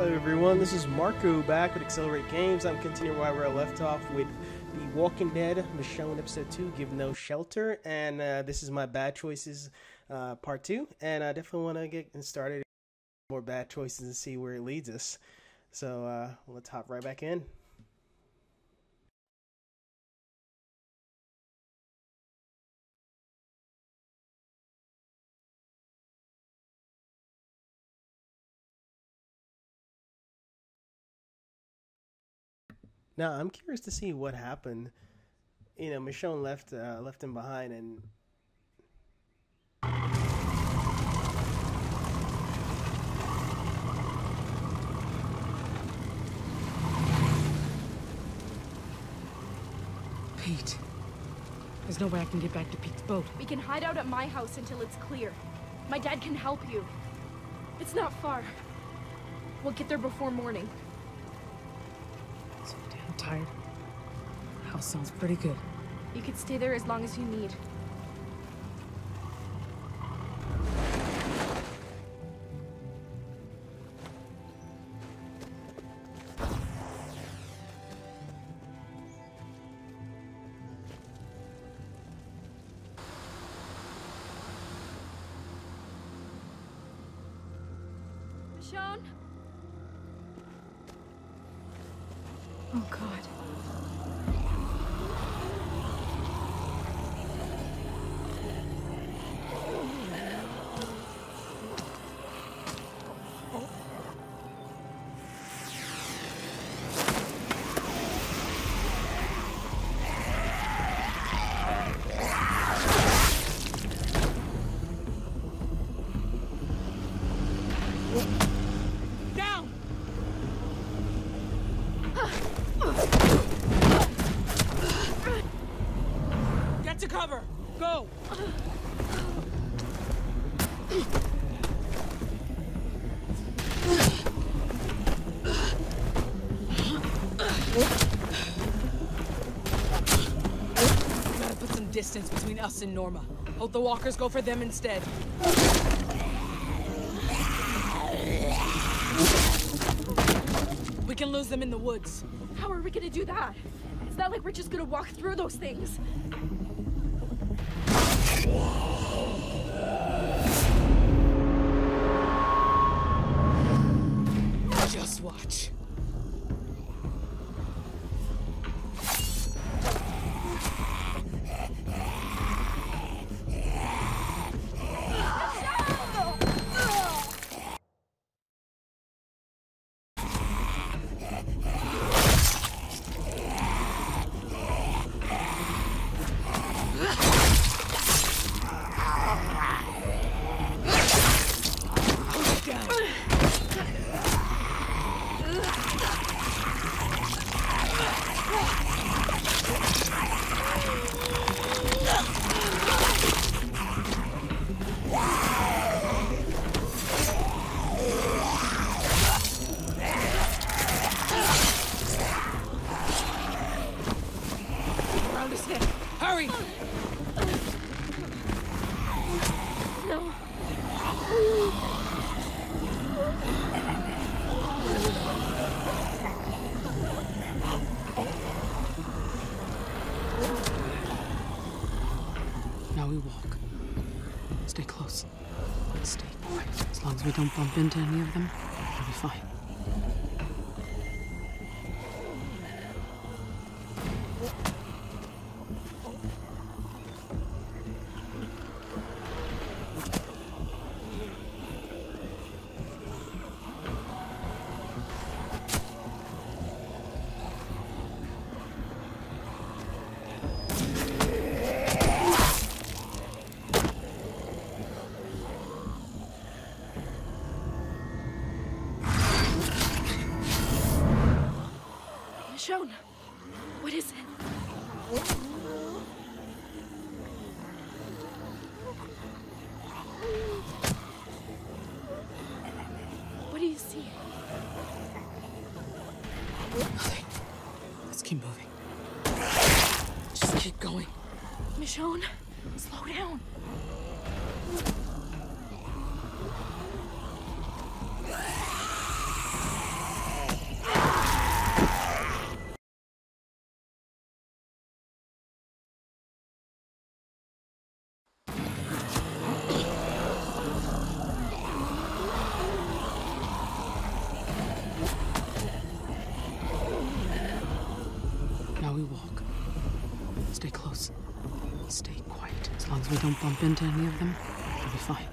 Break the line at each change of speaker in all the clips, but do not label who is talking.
Hello everyone, this is Marco back with Accelerate Games. I'm continuing where we left off with The Walking Dead, Michonne Episode 2, Give No Shelter, and uh, this is my Bad Choices uh, Part 2, and I definitely want to get started more bad choices and see where it leads us. So uh, let's hop right back in. Now I'm curious to see what happened. You know, Michonne left uh, left him behind, and
Pete. There's no way I can get back to Pete's boat.
We can hide out at my house until it's clear. My dad can help you. It's not far. We'll get there before morning.
Tired. House sounds pretty good.
You could stay there as long as you need.
To cover! Go! Gotta put some distance between us and Norma. Hope the walkers go for them instead. We can lose them in the woods.
How are we gonna do that? It's not like we're just gonna walk through those things.
Just bump
into
any of them, Stay close. Stay quiet. As long as we don't bump into any of them, we'll be fine.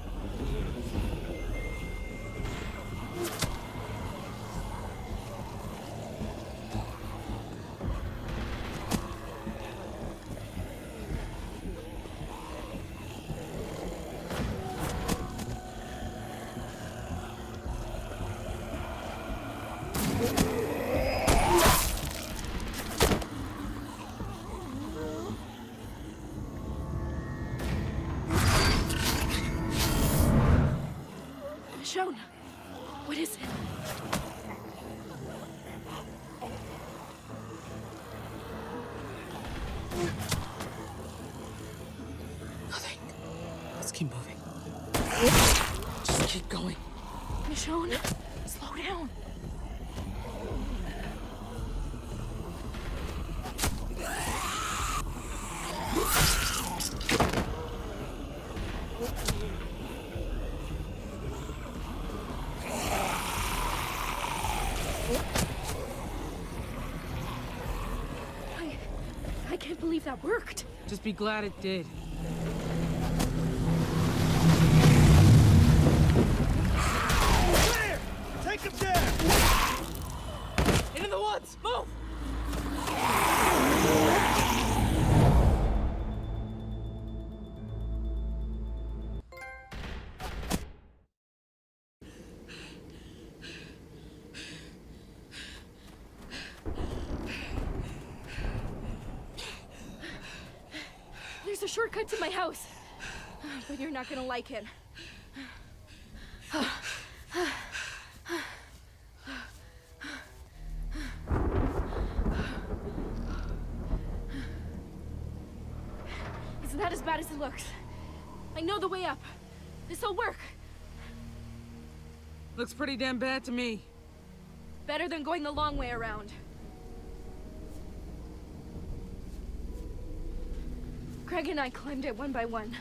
I, I can't believe that worked.
Just be glad it did.
Not gonna like it. It's not as bad as it looks. I know the way up. This'll work.
Looks pretty damn bad to me.
Better than going the long way around. Greg and I climbed it one by one.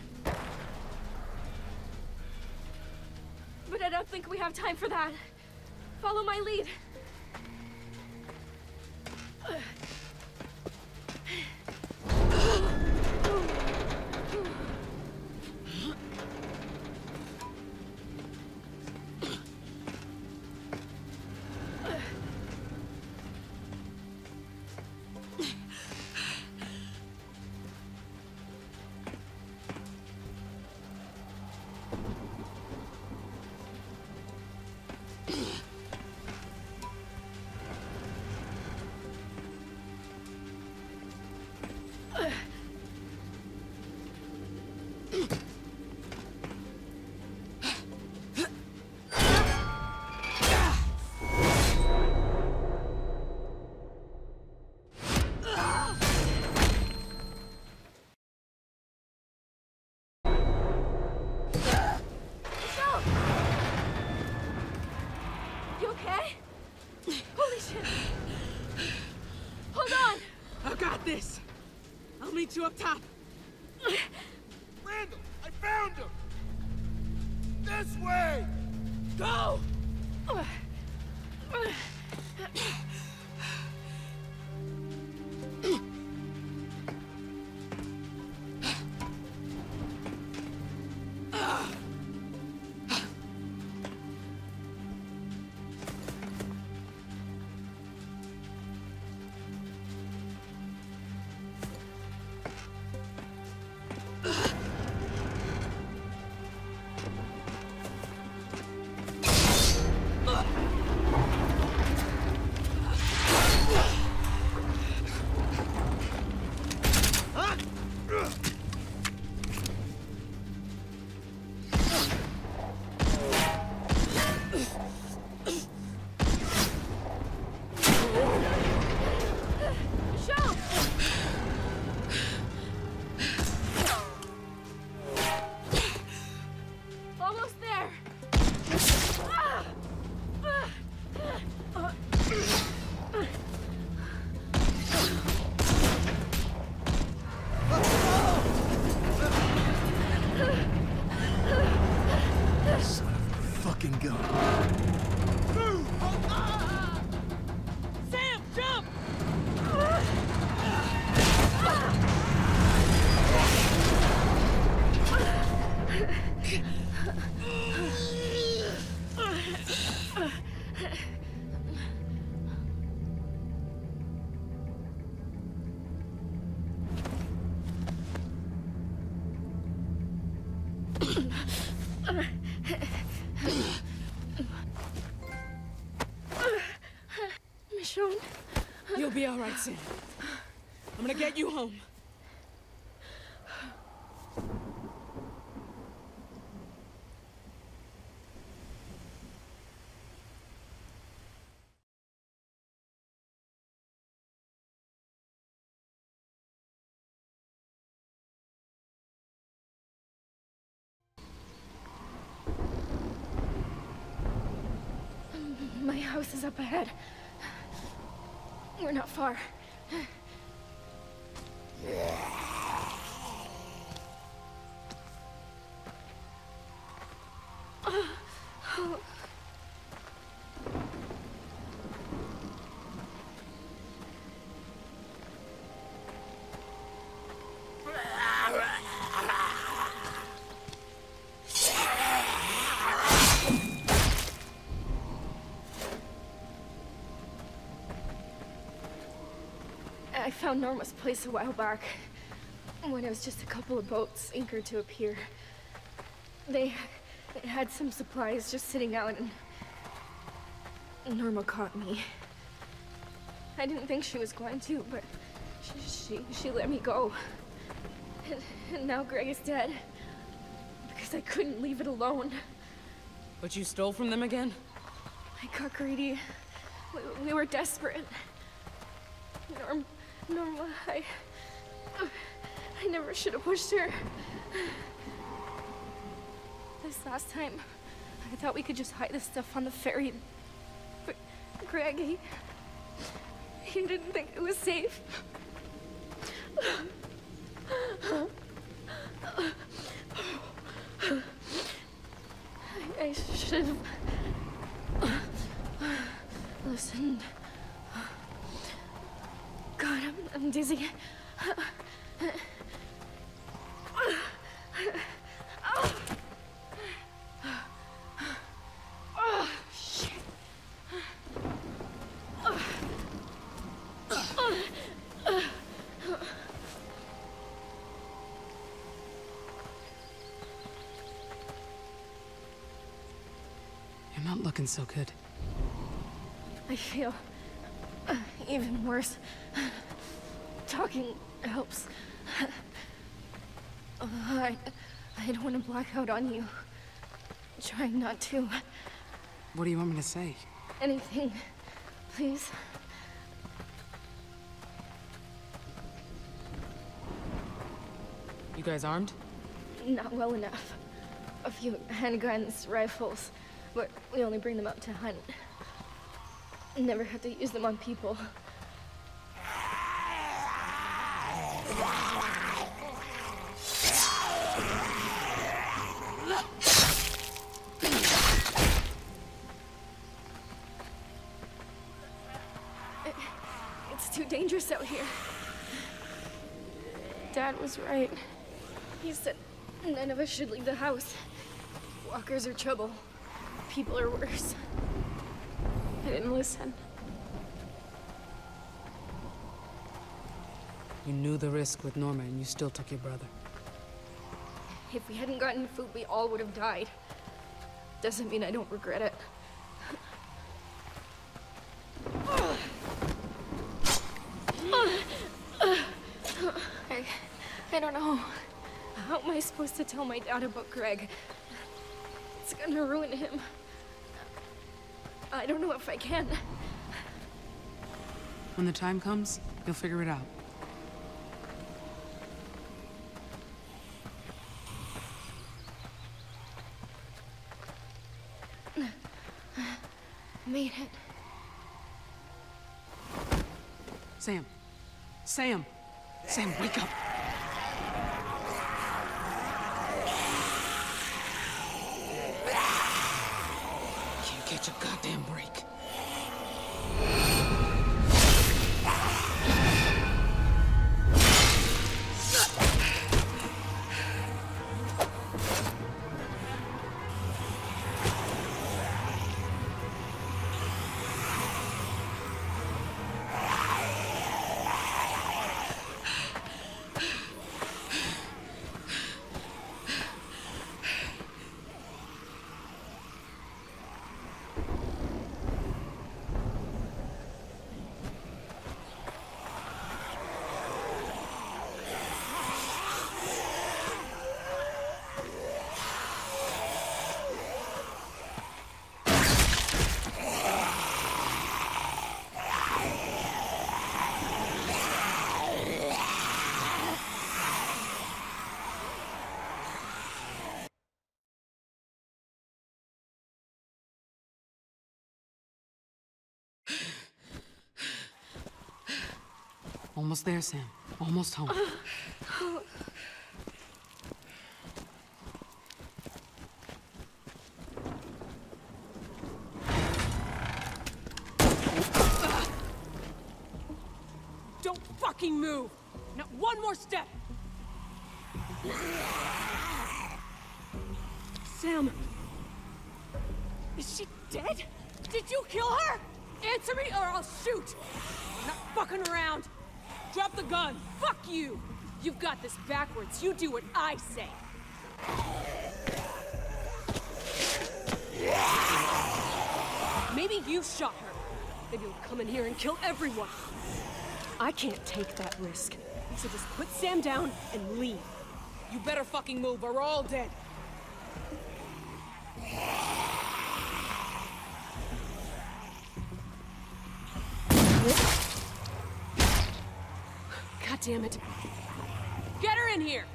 I don't think we have time for that. Follow my lead.
Top. Be all right, Sam. I'm gonna get you home.
My house is up ahead. Far. I found Norma's place a while back, when it was just a couple of boats anchored to a pier. They, had some supplies just sitting out, and Norma caught me. I didn't think she was going to, but she she, she let me go. And, and now Greg is dead because I couldn't leave it alone.
But you stole from them again?
I got greedy. We, we were desperate. Norm, Norma, I, I never should have pushed her. This last time, I thought we could just hide the stuff on the ferry. But Greg, he, he didn't think it was safe. I, I should have listened. God, I'm, dizzy.
You're not looking so good.
I feel uh, even worse. Talking helps. Uh, I, I don't want to black out on you. Trying not to.
What do you want me to say?
Anything, please.
You guys armed?
Not well enough. A few handguns, rifles, but we only bring them out to hunt. Never have to use them on people. Dangerous out here. Dad was right. He said none of us should leave the house. Walkers are trouble. People are worse. I didn't listen.
You knew the risk with Norma and you still took your brother.
If we hadn't gotten food, we all would have died. Doesn't mean I don't regret it. I, I don't know. How am I supposed to tell my dad about Greg? It's gonna ruin him. I don't know if I can.
When the time comes, you'll figure it out.
Made it.
Sam. Sam. Sam, wake up. Catch a goddamn break. Almost there, Sam. Almost home.
Don't fucking move! Not one more step! Sam! Is she dead? Did you kill her? Answer me or I'll shoot! I'm not fucking around! Drop the gun! Fuck you! You've got this backwards. You do what I say. Maybe you shot her. Maybe you'll come in here and kill everyone. I can't take that risk. So just put Sam down and leave. You better fucking move or we're all dead. Damn it. Get her in here!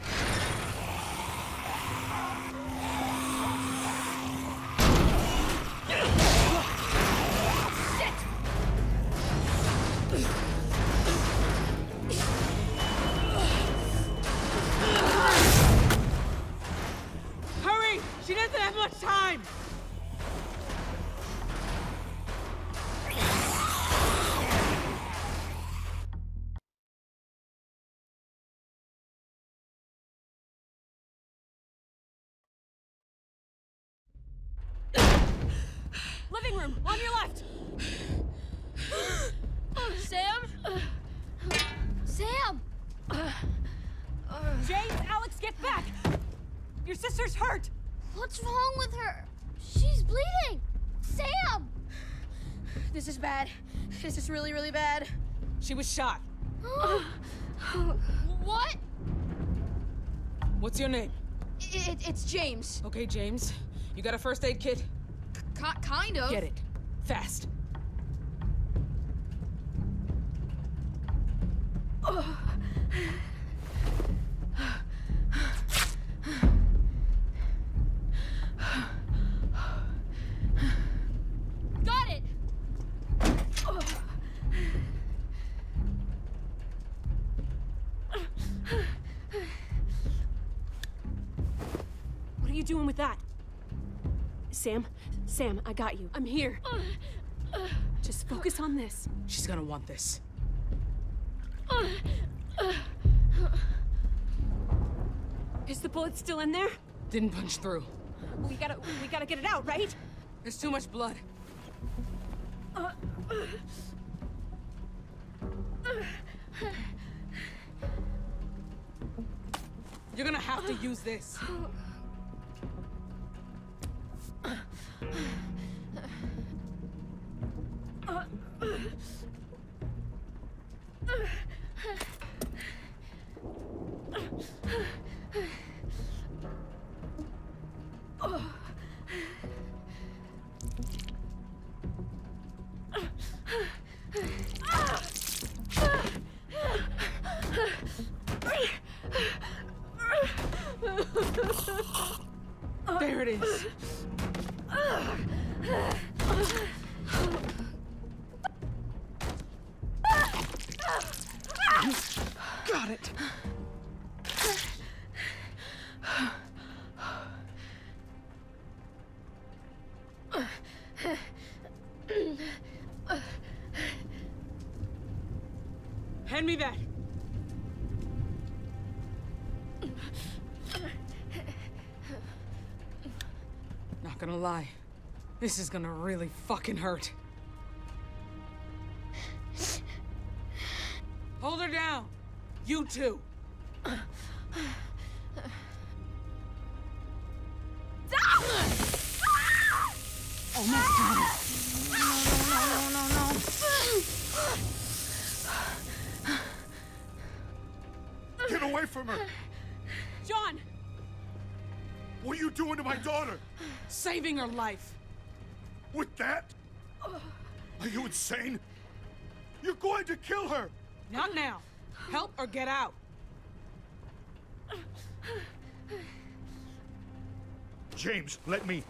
What's wrong with her? She's bleeding! Sam!
This is bad. This is really, really bad.
She was shot.
What?
What's your name?
It, it's James.
Okay, James. You got a first aid kit?
K- kind of.
Get it. Fast. Sam? Sam, I got you. I'm here. Just focus on this. She's gonna want this. Is the bullet still in there? Didn't punch through. We gotta, we gotta get it out, right? There's too much blood. You're gonna have to use this. Not gonna lie. This is gonna really fucking hurt. Hold her down. You too.
Her
life.
With that? Are you insane? You're going to kill her!
Not now. Help or get out.
James, let me.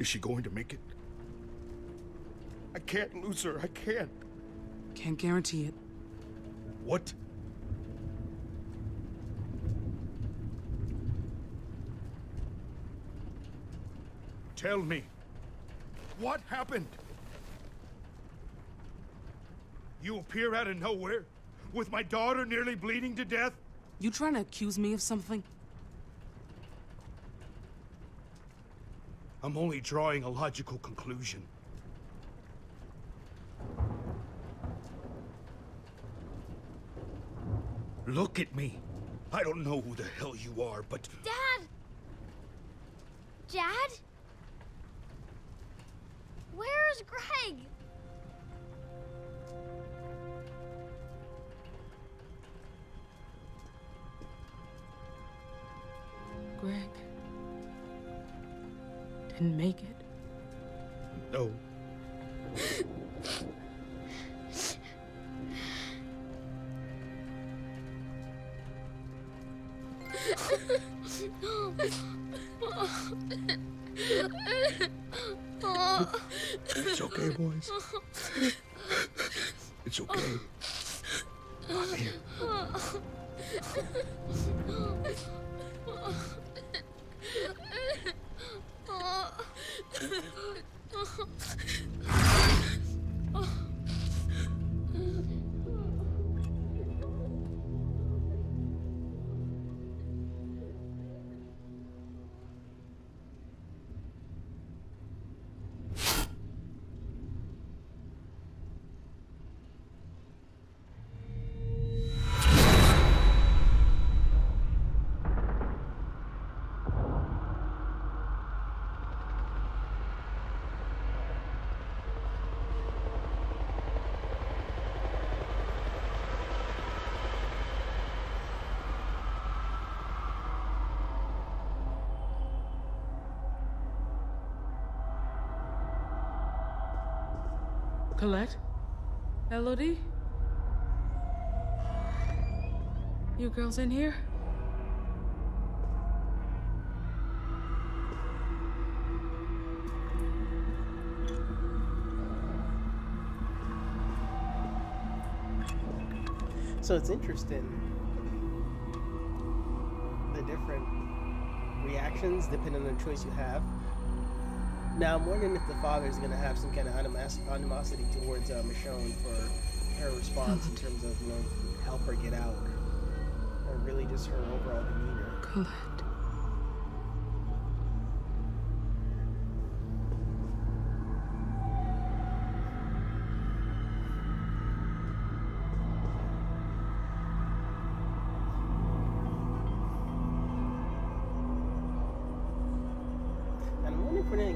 Is. she going to make it? I can't lose her. I can't.
Can't guarantee it.
What? Tell me. What happened? You appear out of nowhere, with my daughter nearly bleeding to death?
You trying to accuse me of something?
I'm only drawing a logical conclusion. Look at me. I don't know who the hell you are, but
Dad! Dad? Where's Greg?
Greg didn't make it.
no.
Colette? Elodie? You girls in here?
So it's interesting the different reactions depending on the choice you have. Now I'm wondering if the father is going to have some kind of animos- animosity towards uh, Michonne for her response in terms of you know help her get out, or really just her overall demeanor.
Colette.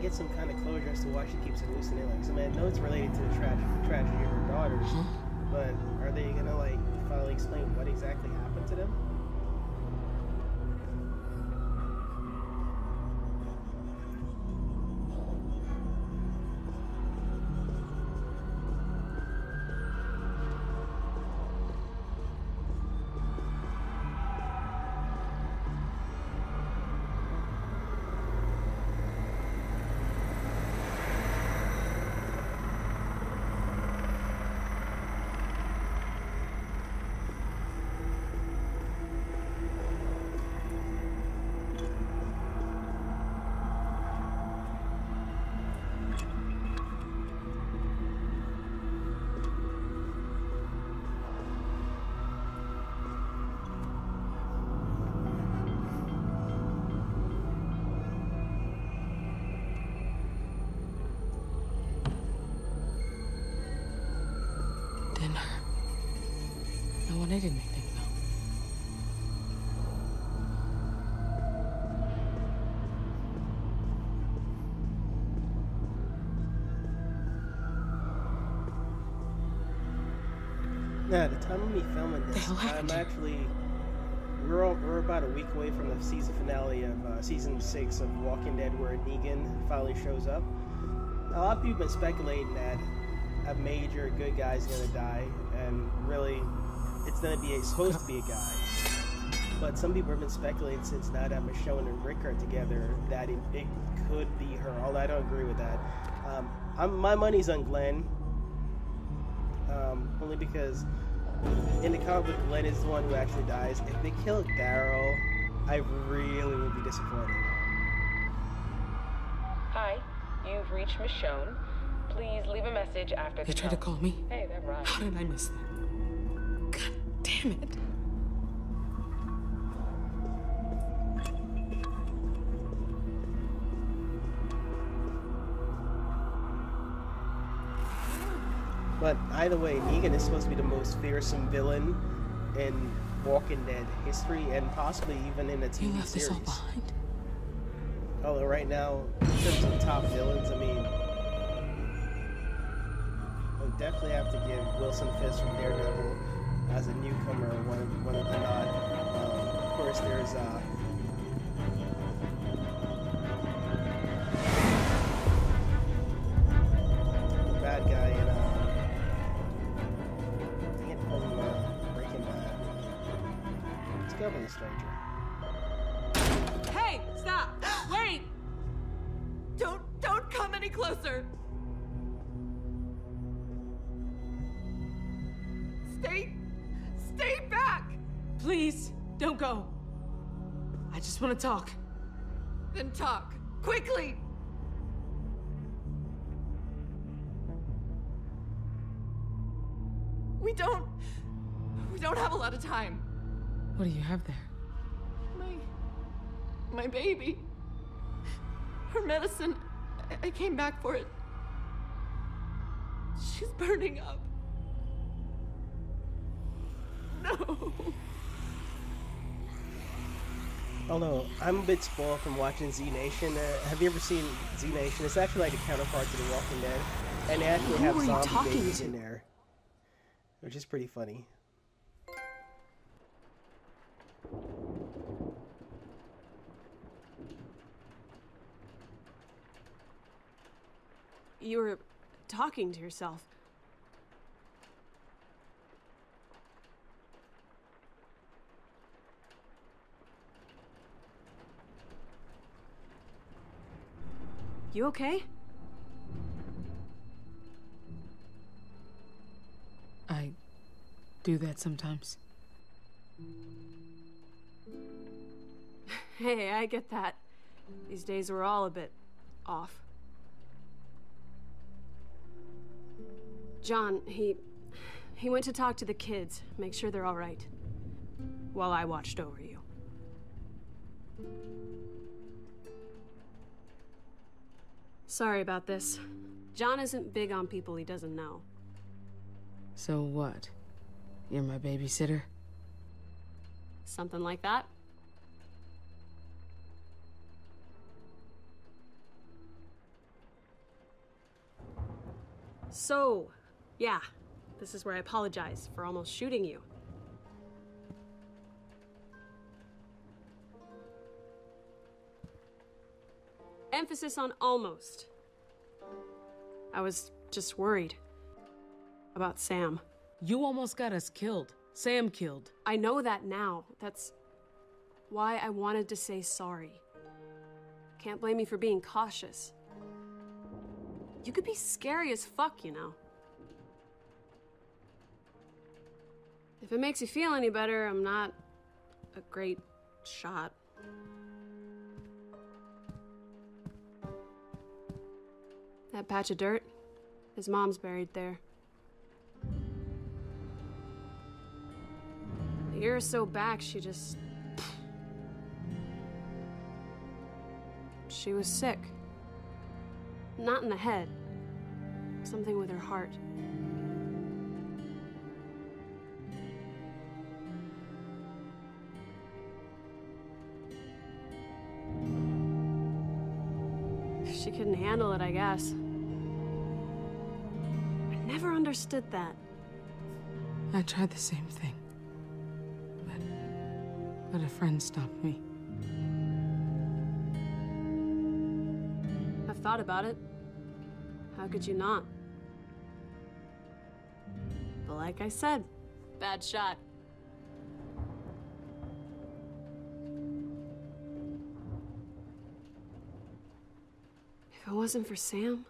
Get some kind of closure as to why she keeps hallucinating. Like, so man, I know it's related to the tragic tragedy of her daughters, mm-hmm. but are they going to like finally explain what exactly happened to them? Yeah, the time of me filming this, I'm
happened to you?
actually we're all, we're about a week away from the season finale of uh, season six of Walking Dead, where Negan finally shows up. A lot of people have been speculating that a major good guy is gonna die, and really, it's gonna be it's supposed to be a guy. but some people have been speculating since now that Michonne and Rick are together that it, it could be her. Although I don't agree with that. Um, I'm, my money's on Glenn, um, only because in the comic book, Glenn is the one who actually dies. If they kill Daryl, I really would be disappointed.
Hi, you've reached Michonne. Please leave a message after the They tried to call me. Hey, they're right. How did I miss that? God damn it.
But either way, Negan is supposed to be the most fearsome villain in Walking Dead history and possibly even in a
You
TV
left this
series.
all behind.
Although right now, in terms of top villains, I mean, I would definitely have to give Wilson Fisk from Daredevil as a newcomer one of one of the nod. Um, of course, there's uh, Let's go with the stranger.
Hey, stop! Wait! Don't don't come any closer. Stay stay back. Please, don't go. I just want to talk. Then talk. Quickly. We don't we don't have a lot of time.
What do you have there?
My my baby. Her medicine. I, I came back for it. She's burning up. No.
Although I'm a bit spoiled from watching Z Nation. Uh, have you ever seen Z Nation? It's actually like a counterpart to The Walking Dead, and they actually
Who
have
are you
zombie
talking
babies
to?
in there, which is pretty funny.
You were talking to yourself. You okay?
I do that sometimes.
Hey, I get that. These days we're all a bit off. John, he he went to talk to the kids, make sure they're all right. While I watched over you. Sorry about this. John isn't big on people he doesn't know.
So what? You're my babysitter?
Something like that. So, yeah, this is where I apologize for almost shooting you. Emphasis on almost. I was just worried about Sam.
You almost got us killed. Sam killed.
I know that now. That's why I wanted to say sorry. Can't blame me for being cautious. You could be scary as fuck, you know. If it makes you feel any better, I'm not a great shot. That patch of dirt, his mom's buried there. A year or so back, she just. She was sick. Not in the head, something with her heart. She couldn't handle it, I guess. I never understood that.
I tried the same thing. But. But a friend stopped me.
thought about it. How could you not? But like I said, bad shot. If it wasn't for Sam...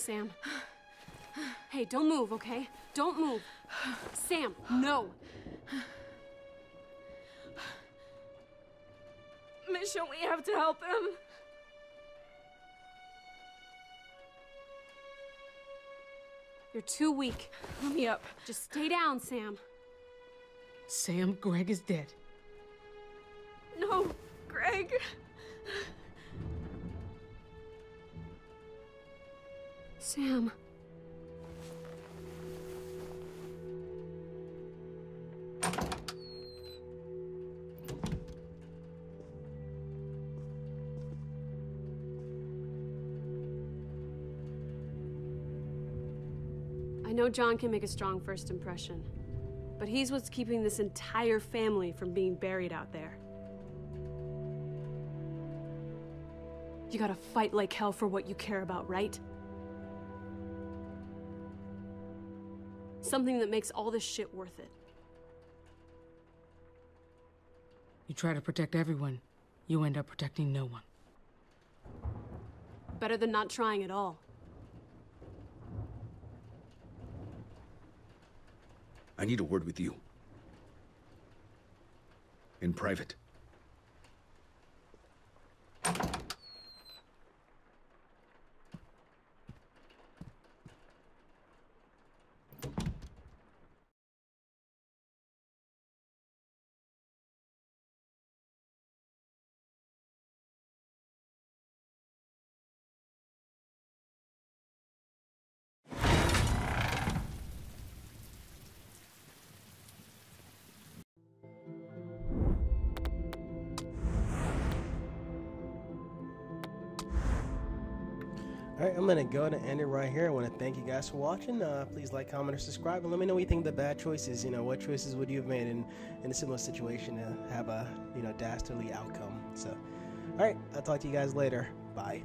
Sam. Hey, don't move, okay? Don't move. Sam, no.
Michonne, we have to help him.
You're too weak.
Let me up.
Just stay down, Sam.
Sam, Greg is dead.
No, Greg.
Sam. I know John can make a strong first impression, but he's what's keeping this entire family from being buried out there. You gotta fight like hell for what you care about, right? Something that makes all this shit worth it.
You try to protect everyone, you end up protecting no one.
Better than not trying at all.
I need a word with you. In private.
Gonna go and end it right here. I want to thank you guys for watching. Uh, please like, comment, or subscribe, and let me know what you think of the bad choices. You know, what choices would you have made in in a similar situation to have a you know dastardly outcome? So, all right, I'll talk to you guys later. Bye.